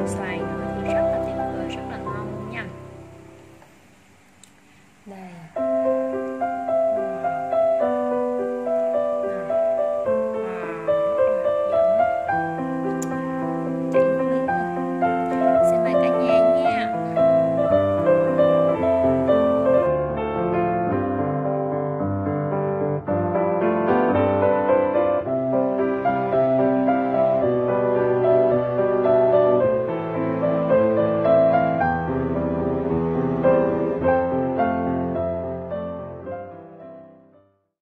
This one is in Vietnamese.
củ xoài nữa thì rất là tuyệt vời rất là ngon nha. Đây